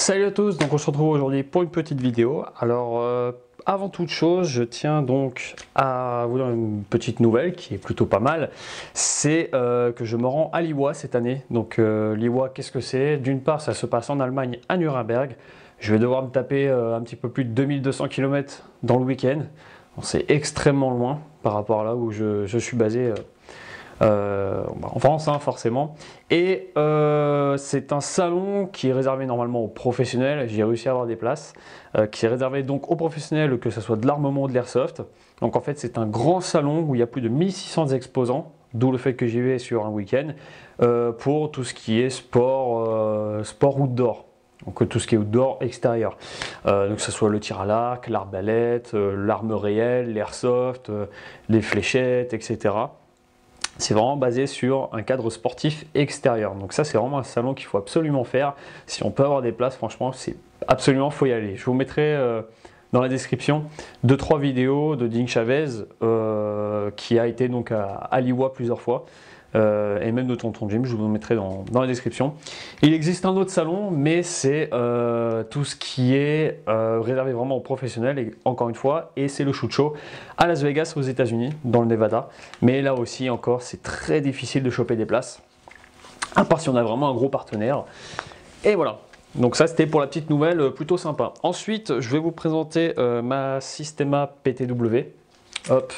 Salut à tous, donc on se retrouve aujourd'hui pour une petite vidéo. Alors euh, avant toute chose, je tiens donc à vous donner une petite nouvelle qui est plutôt pas mal. C'est euh, que je me rends à Liwa cette année. Donc euh, Liwa, qu'est-ce que c'est? D'une part, ça se passe en Allemagne à Nuremberg. Je vais devoir me taper un petit peu plus de 2200 km dans le week-end. c'est extrêmement loin par rapport à là où je, je suis basé euh, en France hein, forcément. Et euh, c'est un salon qui est réservé normalement aux professionnels, j'ai réussi à avoir des places, euh, qui est réservé donc aux professionnels, que ce soit de l'armement ou de l'airsoft. Donc en fait c'est un grand salon où il y a plus de 1600 exposants, d'où le fait que j'y vais sur un week-end, pour tout ce qui est sport, sport outdoor. Donc tout ce qui est outdoor extérieur. donc que ce soit le tir à l'arc, l'arbalète, l'arme réelle, l'airsoft, les fléchettes, etc c'est vraiment basé sur un cadre sportif extérieur. Donc ça, c'est vraiment un salon qu'il faut absolument faire. Si on peut avoir des places, franchement, c'est absolument faut y aller. Je vous mettrai euh, dans la description deux trois vidéos de Ding Chavez euh, qui a été donc à, à Liwa plusieurs fois. Euh, et même de Tonton Jim, je vous le mettrai dans, la description. Il existe un autre salon, mais c'est euh, tout ce qui est euh, réservé vraiment aux professionnels, et, encore une fois, et c'est le shoot à Las Vegas aux États-Unis, dans le Nevada. Mais là aussi, encore, c'est très difficile de choper des places, à part si on a vraiment un gros partenaire. Et voilà. Donc ça c'était pour la petite nouvelle plutôt sympa. Ensuite je vais vous présenter ma Systema PTW. Hop,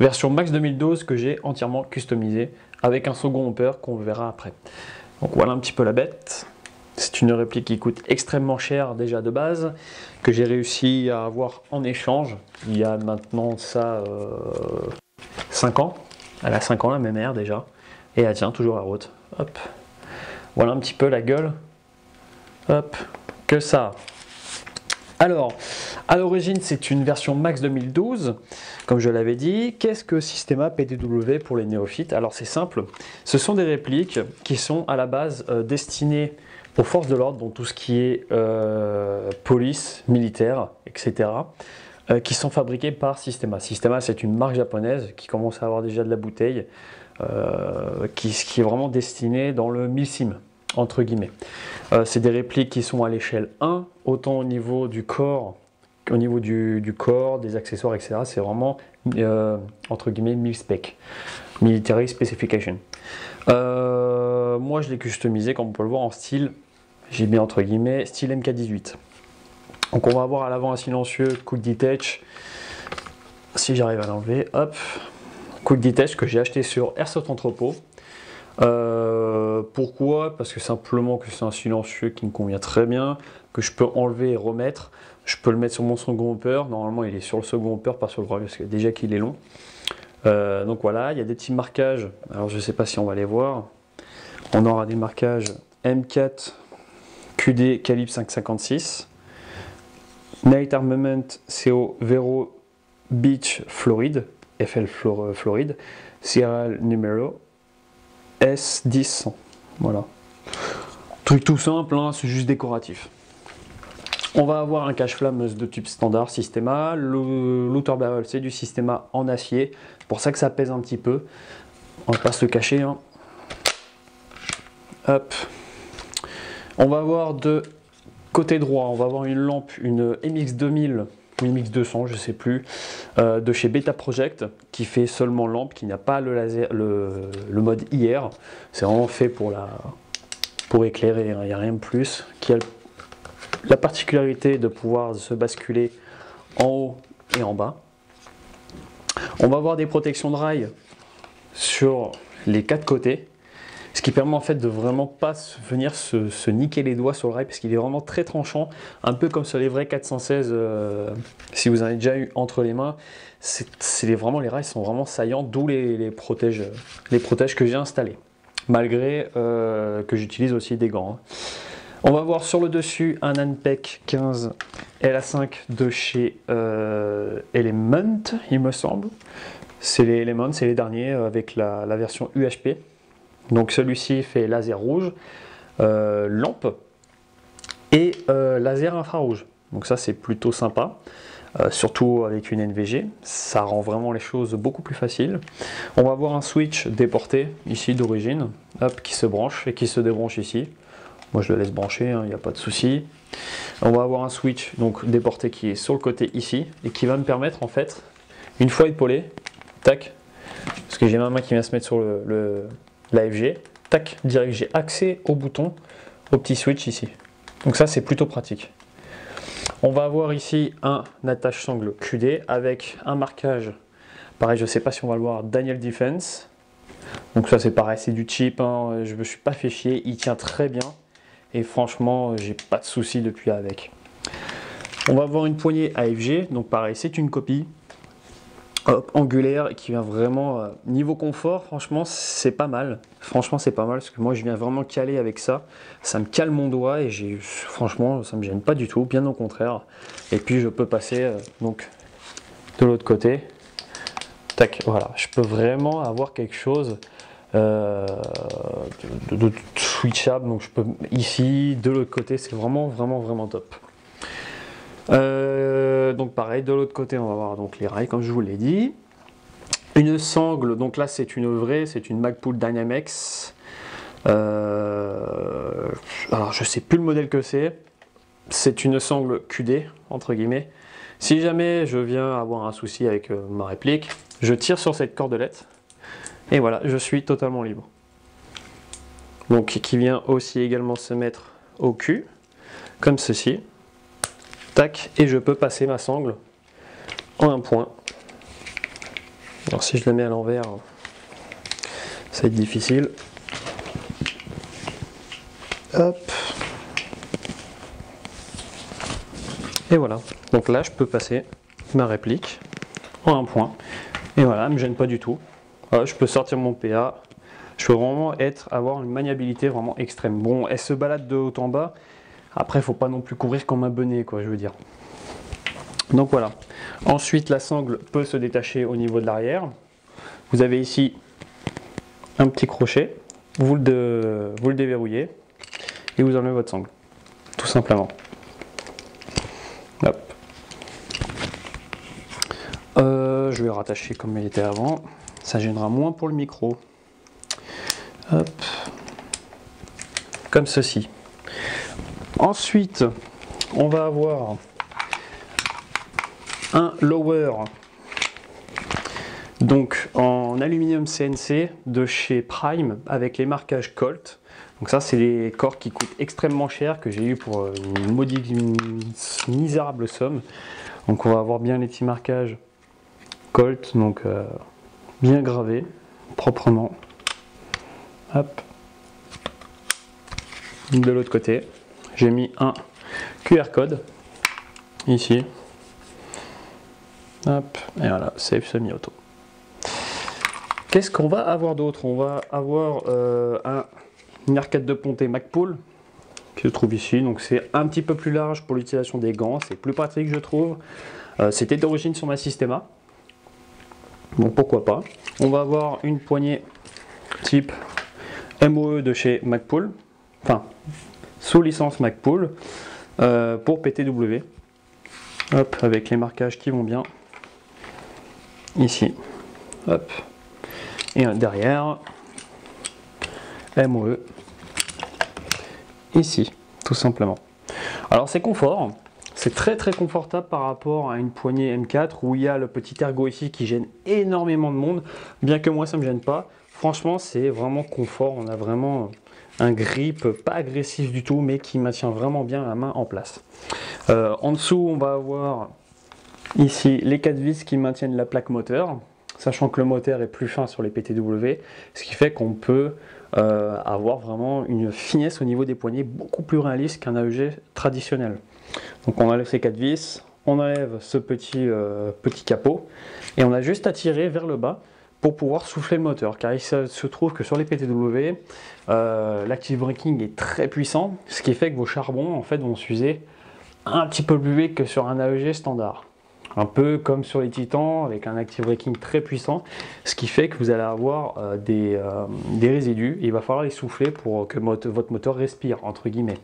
version Max 2012 que j'ai entièrement customisée avec un second hopper qu'on verra après. Donc voilà un petit peu la bête. C'est une réplique qui coûte extrêmement cher déjà de base, que j'ai réussi à avoir en échange. Il y a maintenant ça 5 euh, ans. Elle a 5 ans la même air déjà. Et elle tient toujours la route. Hop. Voilà un petit peu la gueule. Hop. Que ça. Alors, à l'origine, c'est une version Max 2012, comme je l'avais dit. Qu'est-ce que Systema PTW pour les néophytes? Alors, c'est simple. Ce sont des répliques qui sont à la base euh, destinées aux forces de l'ordre, donc tout ce qui est euh, police, militaire, etc., euh, qui sont fabriquées par Systema. Systema, c'est une marque japonaise qui commence à avoir déjà de la bouteille, qui, qui, est vraiment destinée dans le milsim entre guillemets. Euh, c'est des répliques qui sont à l'échelle 1, autant au niveau du corps qu'au niveau du, corps, des accessoires, etc. C'est vraiment, euh, entre guillemets, mil spec, military specification. Euh, moi, je l'ai customisé, comme on peut le voir, en style, j'ai mis entre guillemets, style MK18. Donc on va avoir à l'avant un silencieux Quick Detach, si j'arrive à l'enlever, hop, Quick Detach que j'ai acheté sur Airsoft Entrepôt. Euh, pourquoi? Parce que simplement que c'est un silencieux qui me convient très bien, que je peux enlever et remettre. Je peux le mettre sur mon second hopper. Normalement, il est sur le second hopper, pas sur le premier, parce que déjà qu'il est long. Euh, donc voilà, il y a des petits marquages. Alors je ne sais pas si on va les voir. On aura des marquages M4 QD calibre 556. Night Armament CO Vero Beach Floride, FL Floride. Serial numéro S10. Voilà. Truc tout simple, hein, c'est juste décoratif. On va avoir un cache-flamme de type standard Systema. L'outer barrel, c'est du Systema en acier. C'est pour ça que ça pèse un petit peu. On va pas se cacher. Hein. Hop. On va avoir de côté droit, on va avoir une lampe, une MX2000 Mix 200, je sais plus, euh, de chez Beta Project, qui fait seulement lampe, qui n'a pas le, laser, le, mode IR. C'est vraiment fait pour, la, pour éclairer, il n'y a rien de plus. Qui a la particularité de pouvoir se basculer en haut et en bas. On va avoir des protections de rail sur les quatre côtés. Ce qui permet en fait de vraiment pas venir se, niquer les doigts sur le rail parce qu'il est vraiment très tranchant, un peu comme sur les vrais 416 euh, si vous en avez déjà eu entre les mains. C'est vraiment les rails sont vraiment saillants, d'où les, protèges, que j'ai installés, malgré euh, que j'utilise aussi des gants. Hein. On va voir sur le dessus un Anpec 15 LA5 de chez euh, Element, il me semble. C'est les Element, c'est les derniers avec la version UHP. Donc celui-ci fait laser rouge, euh, lampe et euh, laser infrarouge. Donc ça c'est plutôt sympa, euh, surtout avec une NVG. Ça rend vraiment les choses beaucoup plus faciles. On va avoir un switch déporté ici d'origine, qui se branche et qui se débranche ici. Moi je le laisse brancher, il hein, n'y a pas de souci. On va avoir un switch donc déporté qui est sur le côté ici et qui va me permettre en fait, une fois épaulé, tac, parce que j'ai ma main qui vient se mettre sur le, l'AFG, tac, direct, j'ai accès au bouton, au petit switch ici. Donc ça c'est plutôt pratique. On va avoir ici un attache sangle QD avec un marquage, pareil je sais pas si on va le voir, Daniel Defense. Donc ça c'est pareil, c'est du cheap, hein. je me suis pas fait chier, il tient très bien et franchement j'ai pas de soucis depuis avec. On va avoir une poignée AFG, donc pareil c'est une copie hop, angulaire qui vient vraiment euh, niveau confort franchement c'est pas mal. Franchement c'est pas mal parce que moi je viens vraiment caler avec ça. Ça me cale mon doigt et j'ai franchement ça me gêne pas du tout bien au contraire. Et puis je peux passer euh, donc de l'autre côté. Tac voilà. Je peux vraiment avoir quelque chose euh, de, switchable. Donc je peux ici, de l'autre côté, c'est vraiment, vraiment, vraiment top. Donc pareil, de l'autre côté, on va voir donc les rails, comme je vous l'ai dit. Une sangle, donc là c'est une vraie, c'est une Magpul Dynamex. Euh, alors je sais plus le modèle que c'est. C'est une sangle QD, entre guillemets. Si jamais je viens avoir un souci avec ma réplique, je tire sur cette cordelette et voilà, je suis totalement libre. Donc qui vient aussi également se mettre au cul, comme ceci. Tac, et je peux passer ma sangle en un point. Alors si je le mets à l'envers, ça va être difficile. Hop. Et voilà. Donc là, je peux passer ma réplique en un point. Et voilà, elle ne me gêne pas du tout je peux sortir mon PA. Je peux vraiment être, avoir une maniabilité vraiment extrême. Bon, elle se balade de haut en bas. Après, il faut pas non plus couvrir comme un bonnet, quoi, je veux dire. Donc voilà. Ensuite, la sangle peut se détacher au niveau de l'arrière. Vous avez ici un petit crochet. Vous le, vous le déverrouillez et vous enlevez votre sangle. Tout simplement. Hop. Euh, je vais rattacher comme il était avant. Ça gênera moins pour le micro. Hop. Comme ceci. Ensuite, on va avoir un lower donc en aluminium CNC de chez Prime avec les marquages Colt. Donc ça c'est les corps qui coûtent extrêmement cher que j'ai eu pour une maudite misérable somme. Donc on va avoir bien les petits marquages Colt donc euh, bien gravé, proprement. Hop. De l'autre côté, j'ai mis un QR code ici. Hop, et voilà, save semi-auto. Qu'est-ce qu'on va avoir d'autre? On va avoir euh, un, une arcade de ponté MacPool qui se trouve ici. Donc c'est un petit peu plus large pour l'utilisation des gants, c'est plus pratique je trouve. Euh, c'était d'origine sur ma Systema. Bon, pourquoi pas? On va avoir une poignée type MOE de chez MacPool, enfin sous licence MacPool euh, pour PTW. Hop, avec les marquages qui vont bien. Ici. Hop. Et derrière, MOE. Ici, tout simplement. Alors c'est confort. C'est très très confortable par rapport à une poignée M4 où il y a le petit ergot ici qui gêne énormément de monde, bien que moi ça me gêne pas. Franchement c'est vraiment confort, on a vraiment un grip pas agressif du tout mais qui maintient vraiment bien la main en place. Euh, en dessous on va avoir ici les quatre vis qui maintiennent la plaque moteur, sachant que le moteur est plus fin sur les PTW, ce qui fait qu'on peut euh, avoir vraiment une finesse au niveau des poignets beaucoup plus réaliste qu'un AEG traditionnel. Donc on enlève ces quatre vis, on enlève ce petit, euh, petit capot et on a juste à tirer vers le bas pour pouvoir souffler le moteur car il se trouve que sur les PTW euh, l'active braking est très puissant ce qui fait que vos charbons en fait vont s'user un petit peu plus vite que sur un AEG standard. Un peu comme sur les Titans avec un active braking très puissant, ce qui fait que vous allez avoir euh, euh, des, résidus. Et il va falloir les souffler pour que votre moteur respire entre guillemets.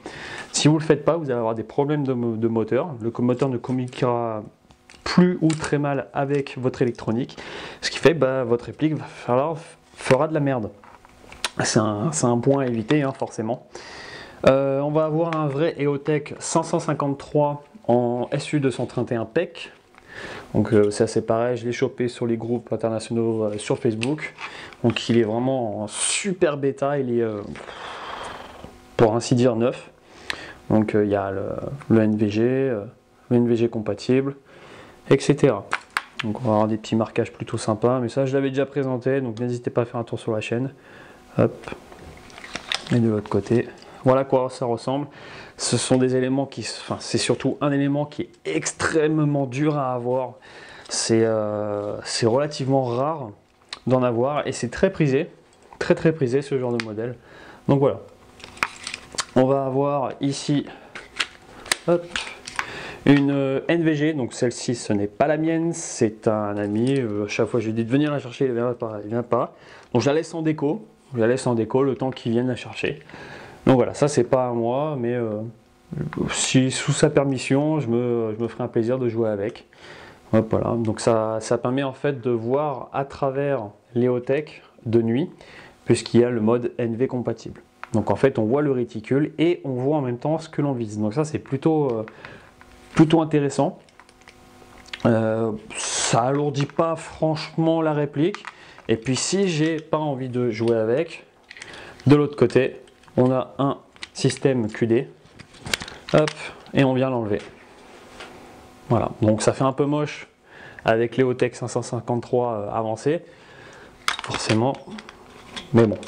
Si vous le faites pas, vous allez avoir des problèmes de, moteur, le moteur ne communiquera plus ou très mal avec votre électronique, ce qui fait que bah, votre réplique va falloir, fera de la merde. C'est un, point à éviter hein, forcément. Euh, on va avoir un vrai EOTech 553 en SU231 PEC. Donc euh, ça c'est pareil, je l'ai chopé sur les groupes internationaux euh, sur Facebook. Donc il est vraiment en super bêta, il est pour ainsi dire neuf. Donc il y a le, NVG, le NVG compatible, etc. Donc on va avoir des petits marquages plutôt sympas, mais ça je l'avais déjà présenté, donc n'hésitez pas à faire un tour sur la chaîne. Hop. Et de l'autre côté, voilà quoi ça ressemble. Ce sont des éléments qui, enfin, c'est surtout un élément qui est extrêmement dur à avoir. C'est euh, relativement rare d'en avoir et c'est très prisé, très très prisé ce genre de modèle. Donc voilà. On va avoir ici une euh, NVG, donc celle-ci ce n'est pas la mienne, c'est un ami. Euh, à chaque fois je lui dis de venir la chercher, il ne vient pas. Vient pas. Donc je la laisse en déco, je la laisse en déco le temps qu'il vienne la chercher. Donc voilà, ça c'est pas à moi, mais euh, si sous sa permission, je me, je me ferai un plaisir de jouer avec. voilà. Donc ça, ça permet en fait de voir à travers l'EOTech de nuit, puisqu'il y a le mode NV compatible. Donc en fait, on voit le réticule et on voit en même temps ce que l'on vise. Donc ça, c'est plutôt, plutôt intéressant. Euh, ça alourdit pas franchement la réplique. Et puis si j'ai pas envie de jouer avec, de l'autre côté, on a un système QD. Hop, et on vient l'enlever. Voilà, donc ça fait un peu moche avec l'EOTech 553 euh, avancé, forcément. Mais bon.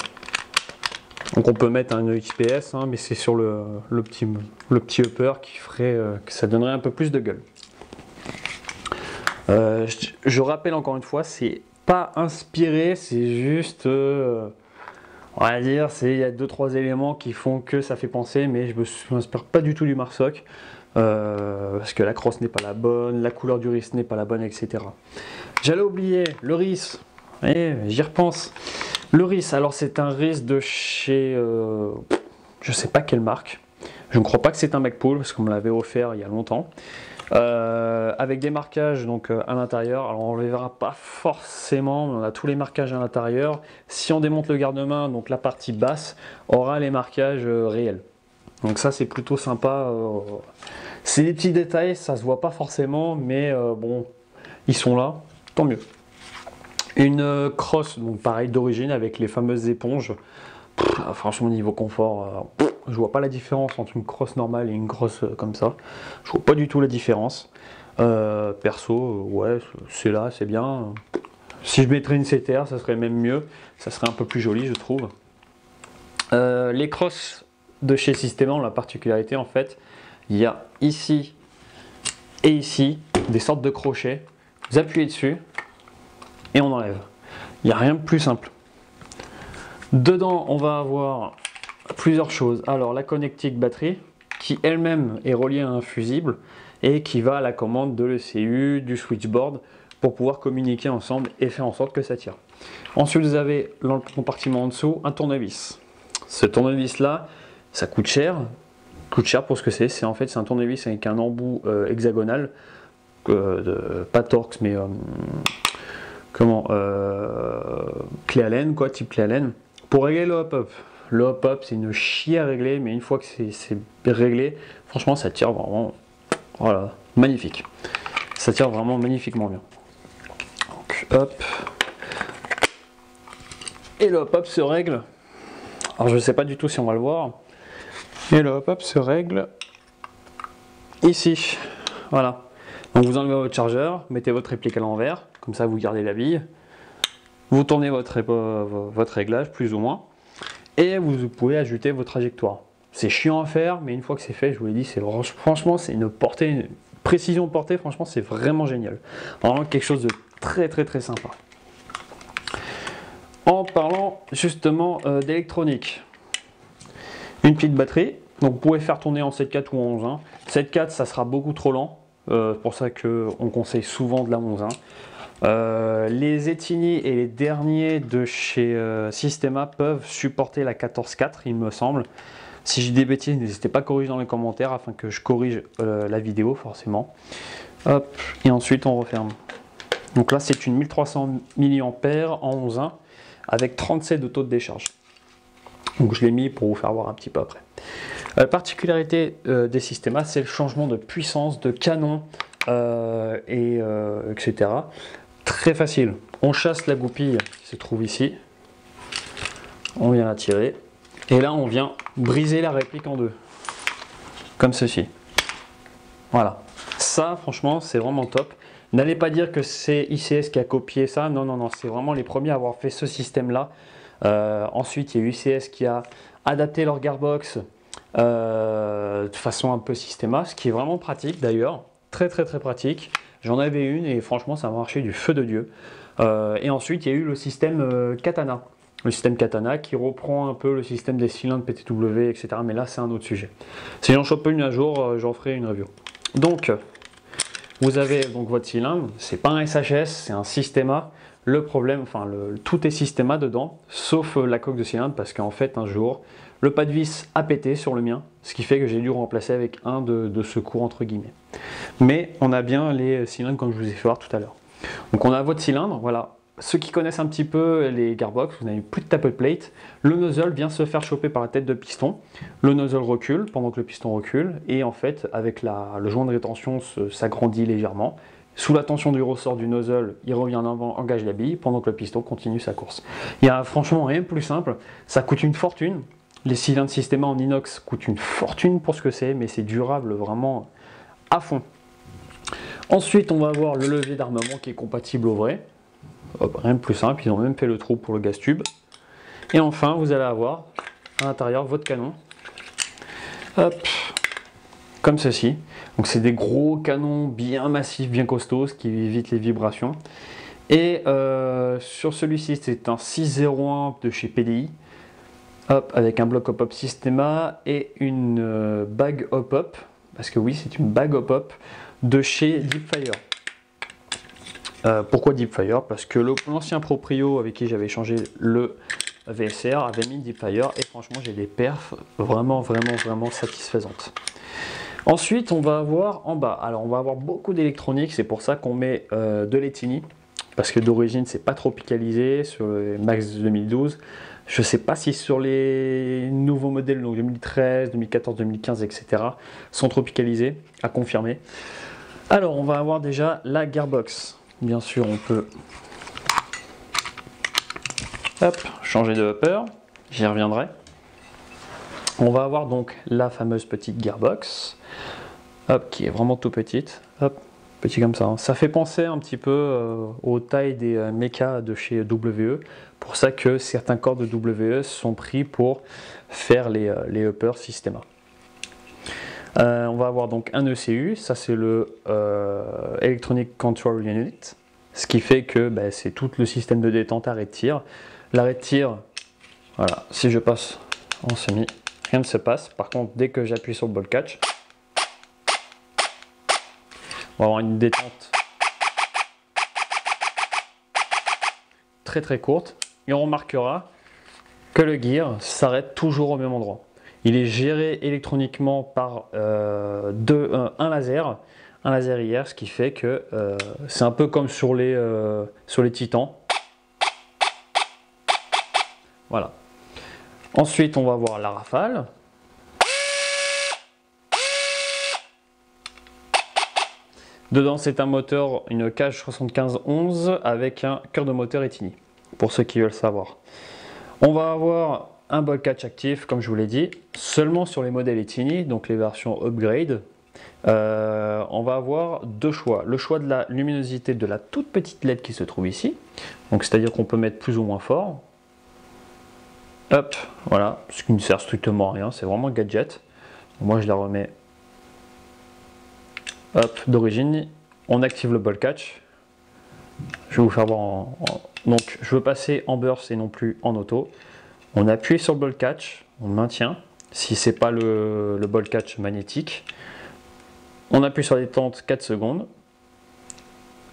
Donc on peut mettre un EXPS, hein, mais c'est sur le, petit, upper qui ferait euh, que ça donnerait un peu plus de gueule. Euh, je, rappelle encore une fois, c'est pas inspiré, c'est juste on va dire, il y a deux trois éléments qui font que ça fait penser, mais je ne m'inspire pas du tout du Marsoc. Euh, parce que la crosse n'est pas la bonne, la couleur du RIS n'est pas la bonne, etc. J'allais oublier le RIS, j'y repense. Le RIS, alors c'est un RIS de chez, euh, je sais pas quelle marque. Je ne crois pas que c'est un MacPool parce qu'on me l'avait offert il y a longtemps. Euh, avec des marquages donc euh, à l'intérieur. Alors on ne les verra pas forcément, on a tous les marquages à l'intérieur. Si on démonte le garde-main, donc la partie basse aura les marquages euh, réels. Donc ça c'est plutôt sympa. c'est des petits détails, ça se voit pas forcément, mais bon, ils sont là, tant mieux. Une crosse, donc pareil d'origine avec les fameuses éponges. franchement niveau confort, je vois pas la différence entre une crosse normale et une crosse euh, comme ça. Je vois pas du tout la différence. Euh, perso, euh, ouais, c'est là, c'est bien. Si je mettrais une CTR, ça serait même mieux. Ça serait un peu plus joli, je trouve. les crosses de chez Systema ont la particularité, en fait, il y a ici et ici des sortes de crochets. Vous appuyez dessus et on enlève. Il n'y a rien de plus simple. Dedans, on va avoir plusieurs choses. Alors la connectique batterie qui elle-même est reliée à un fusible et qui va à la commande de l'ECU, du switchboard pour pouvoir communiquer ensemble et faire en sorte que ça tire. Ensuite vous avez dans le compartiment en dessous un tournevis. Ce tournevis là, ça coûte cher, coûte cher pour ce que c'est. C'est en fait c'est un tournevis avec un embout euh, hexagonal, euh, pas Torx mais euh, comment clé Allen quoi, type clé Allen pour régler le hop-up. Le hop-up, c'est une chier à régler, mais une fois que c'est réglé, franchement, ça tire vraiment, voilà, magnifique. Ça tire vraiment magnifiquement bien. Donc, hop. Et le hop-up se règle. Alors, je ne sais pas du tout si on va le voir. Et le hop-up se règle ici. Voilà. Donc, vous enlevez votre chargeur, mettez votre réplique à l'envers, comme ça, vous gardez la bille. Vous tournez votre, réglage, plus ou moins et vous pouvez ajouter vos trajectoires. C'est chiant à faire, mais une fois que c'est fait, je vous l'ai dit, c'est franchement c'est une portée, une précision portée, franchement c'est vraiment génial. Vraiment quelque chose de très très très sympa. En parlant justement euh, d'électronique, une petite batterie, donc vous pouvez faire tourner en 7.4 ou en 11.1. 7.4 ça sera beaucoup trop lent, euh, pour ça qu'on conseille souvent de la 11.1. Euh, les Etini et les derniers de chez euh, Systema peuvent supporter la 14.4, il me semble. Si j'ai des bêtises, n'hésitez pas à corriger dans les commentaires afin que je corrige euh, la vidéo forcément. Hop, et ensuite on referme. Donc là c'est une 1300 mAh en 11.1 avec 37 de taux de décharge. Donc je l'ai mis pour vous faire voir un petit peu après. La particularité des systèmes, c'est le changement de puissance, de canon, et, etc. Très facile. On chasse la goupille qui se trouve ici. On vient la tirer. Et là, on vient briser la réplique en deux. Comme ceci. Voilà. Ça, franchement, c'est vraiment top. N'allez pas dire que c'est ICS qui a copié ça. Non, non, non. C'est vraiment les premiers à avoir fait ce système-là. Euh, ensuite, il y a ICS qui a adapté leur gearbox euh, de façon un peu systéma, ce qui est vraiment pratique d'ailleurs. Très, très, très pratique. J'en avais une et franchement, ça a marché du feu de Dieu. Euh, et ensuite, il y a eu le système Katana le système Katana qui reprend un peu le système des cylindres PTW, etc. Mais là, c'est un autre sujet. Si j'en chope une un jour, euh, j'en ferai une review. Donc, vous avez donc votre cylindre, c'est pas un SHS, c'est un Systema. Le problème, enfin, tout est Systema dedans, sauf euh, la coque de cylindre, parce qu'en fait, un jour, le pas de vis a pété sur le mien, ce qui fait que j'ai dû remplacer avec un de, secours, entre guillemets. Mais on a bien les cylindres comme je vous ai fait voir tout à l'heure. Donc on a votre cylindre, voilà, ceux qui connaissent un petit peu les gearbox, vous n'avez plus de taper plate. Le nozzle vient se faire choper par la tête de piston. Le nozzle recule pendant que le piston recule. Et en fait, avec le joint de rétention s'agrandit légèrement. Sous la tension du ressort du nozzle, il revient en avant, engage la bille, pendant que le piston continue sa course. Il n'y a franchement rien de plus simple. Ça coûte une fortune. Les cylindres Systema en inox coûtent une fortune pour ce que c'est, mais c'est durable vraiment à fond. Ensuite, on va avoir le levier d'armement qui est compatible au vrai rien de plus simple, ils ont même fait le trou pour le gaz tube. Et enfin, vous allez avoir à l'intérieur votre canon. Comme ceci. Donc c'est des gros canons bien massifs, bien costauds, qui évitent les vibrations. Et euh, sur celui-ci, c'est un 601 de chez PDI. Avec un bloc hop-up Systema et une euh, bague hop-up. Parce que oui, c'est une bague hop-up de chez Deepfire. Euh, pourquoi Deepfire? Parce que l'ancien proprio avec qui j'avais changé le VSR avait mis Deepfire et franchement j'ai des perfs vraiment vraiment vraiment satisfaisantes. Ensuite on va avoir en bas, alors on va avoir beaucoup d'électronique, c'est pour ça qu'on met euh, de l'Etini parce que d'origine c'est pas tropicalisé sur le Max 2012. Je sais pas si sur les nouveaux modèles, donc 2013, 2014, 2015, etc., sont tropicalisés, à confirmer. Alors on va avoir déjà la gearbox. Bien sûr, on peut changer de upper, j'y reviendrai. On va avoir donc la fameuse petite gearbox, hop, qui est vraiment tout petite, hop, petit comme ça. Hein. Ça fait penser un petit peu euh, aux tailles des euh, mechas de chez WE, pour ça que certains corps de WE sont pris pour faire les, euh, les uppers Systema. Euh, on va avoir donc un ECU, ça c'est le euh, Electronic Control Unit, ce qui fait que ben, c'est tout le système de détente arrêt de tir. L'arrêt de tir, voilà, si je passe en semi, rien ne se passe. Par contre, dès que j'appuie sur le ball catch, on va avoir une détente très très courte et on remarquera que le gear s'arrête toujours au même endroit. Il est géré électroniquement par euh, un laser, un laser IR, ce qui fait que euh, c'est un peu comme sur les, euh, sur les titans. Voilà. Ensuite, on va voir la rafale. Dedans, c'est un moteur, une cage 7511 avec un cœur de moteur Etini, pour ceux qui veulent savoir. On va avoir un ball catch actif, comme je vous l'ai dit, seulement sur les modèles Etini, donc les versions upgrade. Euh, on va avoir deux choix. Le choix de la luminosité de la toute petite LED qui se trouve ici, donc c'est-à-dire qu'on peut mettre plus ou moins fort. Hop, voilà, ce qui ne sert strictement à rien, c'est vraiment gadget. Moi je la remets hop d'origine. On active le ball catch. Je vais vous faire voir en... Donc je veux passer en burst et non plus en auto. On appuie sur le ball catch, on maintient, si c'est pas le, ball catch magnétique. On appuie sur les tentes 4 secondes.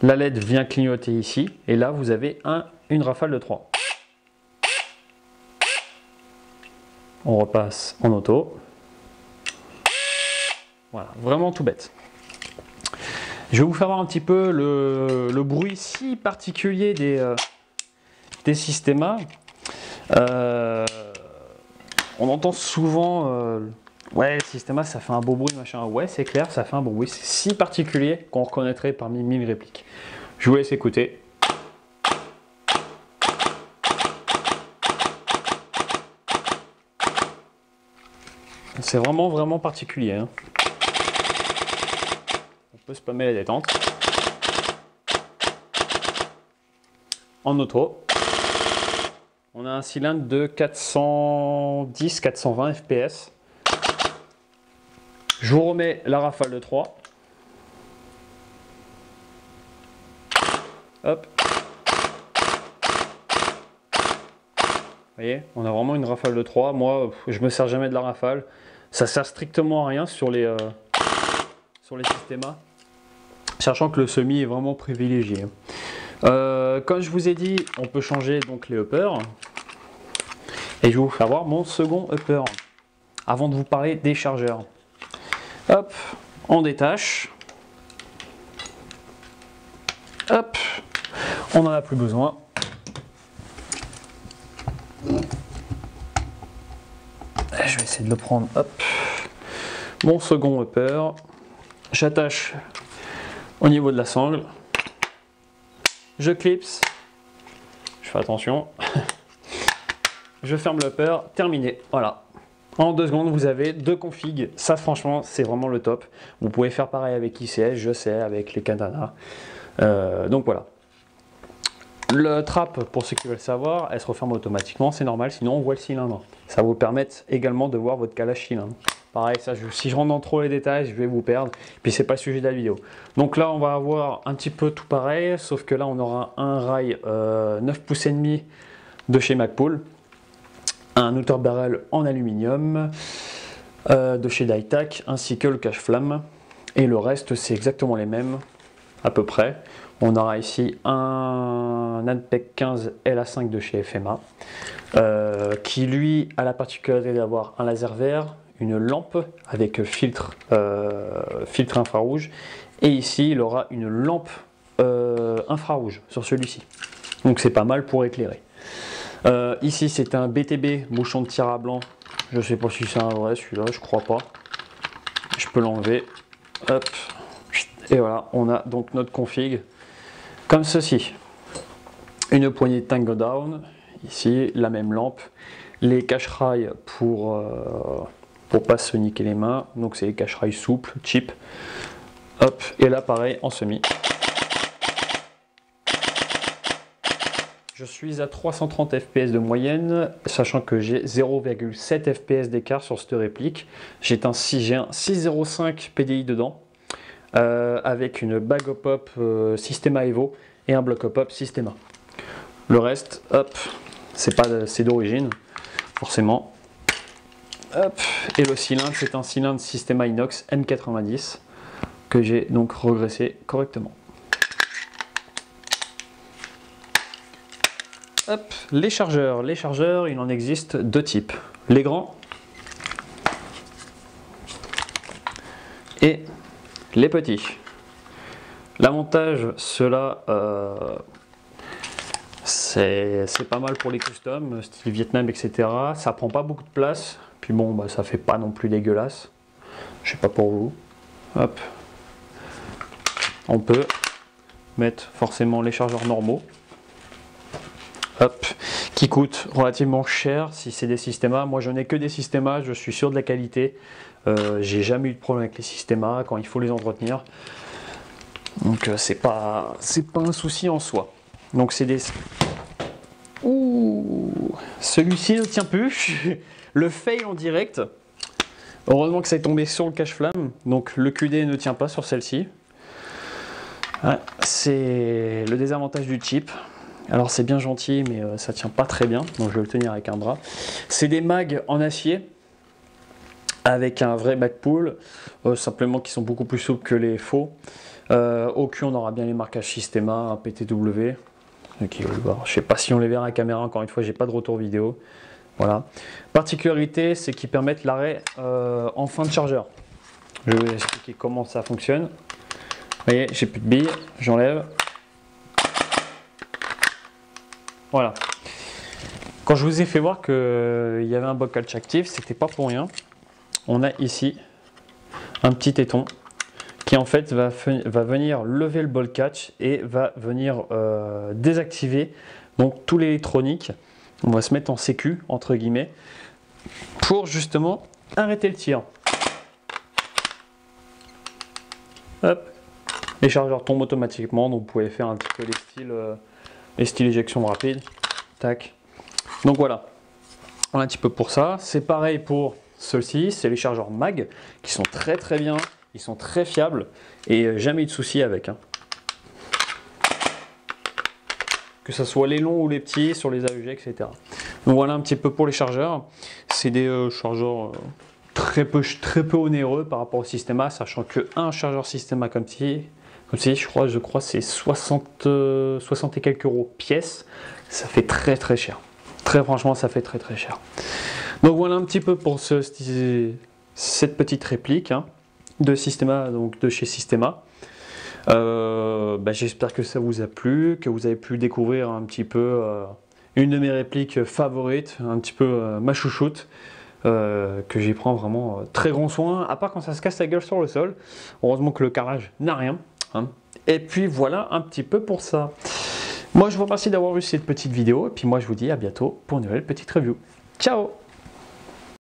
La LED vient clignoter ici, et là vous avez un, une rafale de 3. On repasse en auto. Voilà, vraiment tout bête. Je vais vous faire voir un petit peu le, bruit si particulier des, euh, des systèmes. Euh, on entend souvent, euh, Ouais, le Systema, ça fait un beau bruit, machin. Ouais, c'est clair, ça fait un beau bruit. Si particulier qu'on reconnaîtrait parmi mille répliques. Je vous laisse écouter. C'est vraiment, vraiment particulier. Hein. On peut spammer la détente. En auto. On a un cylindre de 410-420 fps. Je vous remets la rafale de 3. Hop. Vous voyez, on a vraiment une rafale de 3. Moi, je me sers jamais de la rafale. Ça sert strictement à rien sur les, euh, sur les systèmes, sachant que le semi est vraiment privilégié. Euh, comme je vous ai dit, on peut changer donc les uppers. Et je vais vous faire voir mon second upper avant de vous parler des chargeurs. Hop, on détache. Hop, on n'en a plus besoin. Je vais essayer de le prendre. Hop, mon second upper. J'attache au niveau de la sangle. Je clipse. Je fais attention. Je ferme l'upper. Terminé. Voilà. En deux secondes, vous avez deux configs. Ça, franchement, c'est vraiment le top. Vous pouvez faire pareil avec ICS, je sais, avec les katanas. Euh, donc voilà. Le trap, pour ceux qui veulent savoir, elle se referme automatiquement, c'est normal, sinon on voit le cylindre. Ça vous permet également de voir votre calage cylindre. Pareil, ça, si je rentre dans trop les détails, je vais vous perdre. Puis c'est pas le sujet de la vidéo. Donc là, on va avoir un petit peu tout pareil, sauf que là, on aura un rail 9 euh, pouces et demi de chez MacPool un outer barrel en aluminium euh, de chez Daitac ainsi que le cache-flamme et le reste c'est exactement les mêmes à peu près on aura ici un Nadpec 15 LA5 de chez FMA euh, qui lui a la particularité d'avoir un laser vert une lampe avec filtre, euh, infrarouge et ici il aura une lampe infrarouge sur celui-ci donc c'est pas mal pour éclairer euh, ici, c'est un BTB, bouchon de tir à blanc. Je sais pas si c'est un vrai celui-là, je crois pas. Je peux l'enlever. Hop. Et voilà, on a donc notre config comme ceci. Une poignée de Tango Down. Ici, la même lampe. Les cache-rails pour, euh, pour pas se niquer les mains. Donc, c'est les cache-rails souples, cheap. Hop. Et là, pareil, en semi. Je suis à 330 fps de moyenne, sachant que j'ai 0,7 fps d'écart sur cette réplique. J'ai un, 605 PDI dedans, euh, avec une bag of pop euh, Systema Evo et un bloc of pop Systema. Le reste, hop, c'est pas c'est d'origine, forcément. Hop, et le cylindre, c'est un cylindre Systema Inox M90 que j'ai donc regressé correctement. les chargeurs. Les chargeurs, il en existe deux types. Les grands et les petits. L'avantage, cela, euh, c'est pas mal pour les customs, style Vietnam, etc. Ça prend pas beaucoup de place. Puis bon, bah, ça fait pas non plus dégueulasse. Je sais pas pour vous. Hop. On peut mettre forcément les chargeurs normaux qui coûte relativement cher si c'est des systèmes Moi, je n'ai que des systèmes je suis sûr de la qualité. Euh, j'ai jamais eu de problème avec les systèmes quand il faut les entretenir. Donc, euh, c'est pas, c'est pas un souci en soi. Donc, c'est des. Ouh, celui-ci ne tient plus. le fail en direct. Heureusement que ça est tombé sur le cache-flamme. Donc, le QD ne tient pas sur celle-ci. c'est le désavantage du chip. Alors c'est bien gentil, mais euh, ça tient pas très bien, donc je vais le tenir avec un bras. C'est des mags en acier avec un vrai backpull, euh, simplement qui sont beaucoup plus souples que les faux. Euh, au cul, on aura bien les marquages Systema, PTW. Okay, je sais pas si on les verra à la caméra, encore une fois, j'ai pas de retour vidéo. Voilà. Particularité, c'est qu'ils permettent l'arrêt en fin de chargeur. Je vais vous expliquer comment ça fonctionne. Vous voyez, j'ai plus de billes, j'enlève, Voilà. Quand je vous ai fait voir qu'il y avait un bocal actif, c'était pas pour rien. on a ici un petit téton qui en fait va, va venir lever le ball catch et va venir euh, désactiver donc tout l'électronique. On va se mettre en sécu entre guillemets pour justement arrêter le tir. Hop. Les chargeurs tombent automatiquement, donc vous pouvez faire un petit peu les styles, euh, les styles éjection rapide. Tac. Donc voilà. A un petit peu pour ça. C'est pareil pour ceux-ci, c'est les chargeurs MAG qui sont très très bien, ils sont très fiables et euh, jamais de soucis avec. Hein. Que ce soit les longs ou les petits, sur les AEG, etc. Donc voilà un petit peu pour les chargeurs. C'est des euh, chargeurs euh, très, peu, très peu onéreux par rapport au Systema, sachant que un chargeur Systema comme ci, je crois, je crois c'est 60, 60 et quelques euros pièce. Ça fait très très cher. Très franchement, ça fait très très cher. Donc voilà un petit peu pour ce, cette petite réplique hein, de Systema, donc de chez Systema. Euh, bah, j'espère que ça vous a plu, que vous avez pu découvrir un petit peu euh, une de mes répliques favorites, un petit peu euh, ma chouchoute, que j'y prends vraiment très grand soin, à part quand ça se casse la gueule sur le sol. Heureusement que le carrelage n'a rien. Hein. Et puis voilà un petit peu pour ça. Moi je vous remercie d'avoir vu cette petite vidéo, et puis moi je vous dis à bientôt pour une nouvelle petite review. Ciao